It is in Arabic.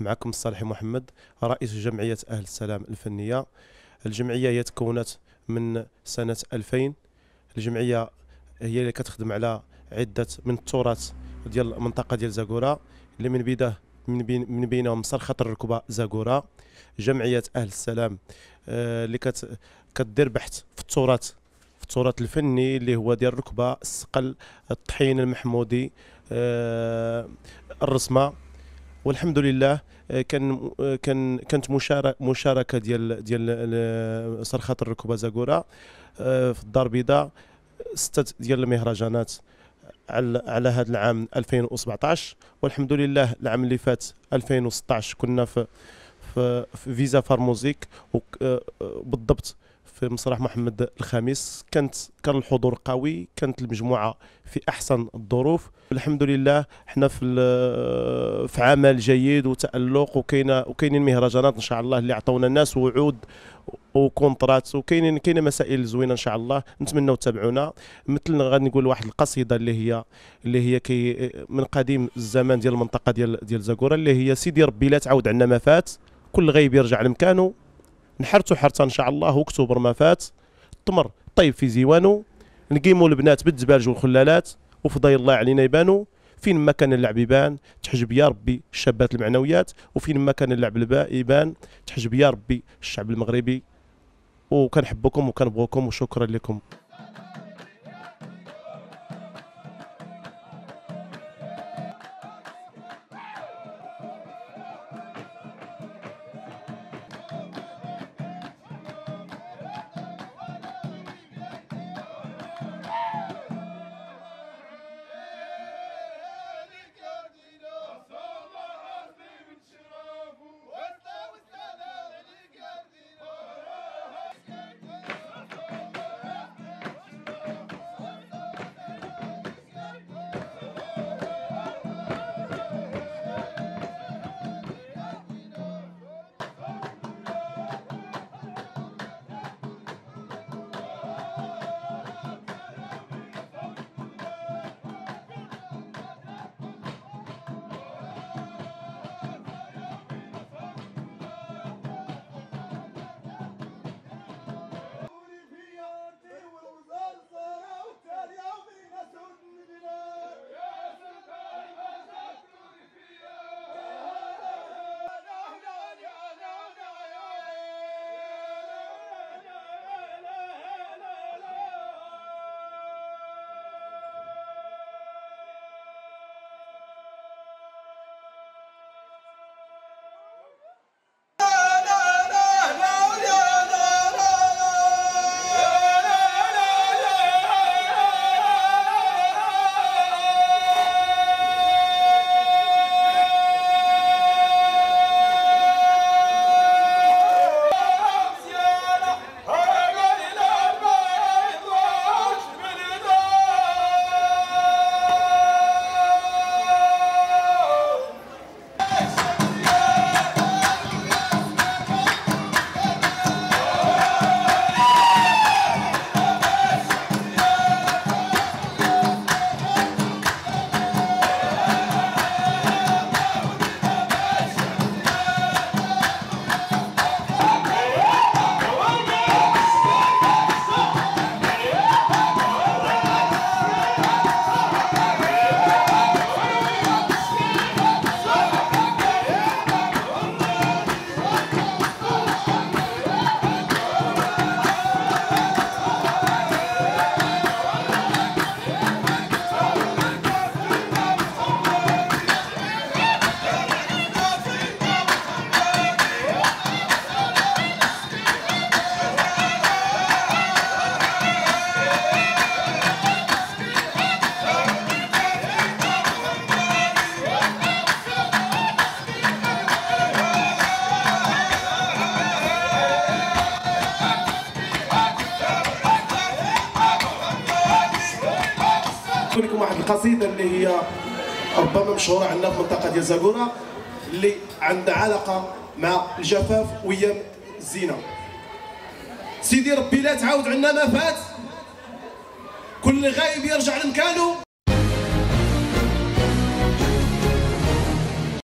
معكم الصالح محمد رئيس جمعية أهل السلام الفنية. الجمعية هي تكونت من سنة 2000 الجمعية هي اللي كتخدم على عدة من التراث ديال المنطقة ديال زاكورا اللي من بيده من بين من بينهم صرخة الركبة زاكورا. جمعية أهل السلام آه، اللي كت كدير بحث في التراث في التراث الفني اللي هو ديال الركبة السقل الطحين المحمودي آه، الرسمة. والحمد لله آه، كان آه، كان كانت مشاركة ديال ديال ال- صرخة الركبه زاكورا آه، في الدار البيضاء ستة ديال المهرجانات على على هذا العام 2017 والحمد لله العام اللي فات 2016 كنا في في, في فيزا فارموزيك آه، آه، بالضبط في مسرح محمد الخامس كانت كان الحضور قوي كانت المجموعة في أحسن الظروف. الحمد لله إحنا في في عمل جيد وتألق وكاينه وكاينين مهرجانات إن شاء الله اللي عطونا الناس وعود وكونترات. وكاينين كاينة مسائل زوينة إن شاء الله نتمنوا تتابعونا مثل غادي نقول واحد القصيدة اللي هي اللي هي كي من قديم الزمان ديال المنطقة ديال ديال زاكورا اللي هي سيدي ربي لا تعاود عنا ما فات كل غيب يرجع لمكانه. نحرتو حرته إن شاء الله واكتوبر ما فات. التمر طيب في زيوانه نقيموا البنات بالدبالج والخلالات وفضايل الله علينا يبانوا فين ما كان اللعب يبان؟ تحجب يا ربي الشابات المعنويات. وفين ما كان اللعب البا- يبان؟ تحجب يا ربي الشعب المغربي. وكنحبكم وكنبغوكم وشكرا لكم. نقول لكم واحد القصيدة اللي هي ربما مشهورة عندنا في المنطقة ديال زاكورا اللي عندها علاقه مع الجفاف وايام الزينة. سيدي ربي لا تعاود عنا ما فات. كل غايب يرجع لمكانه.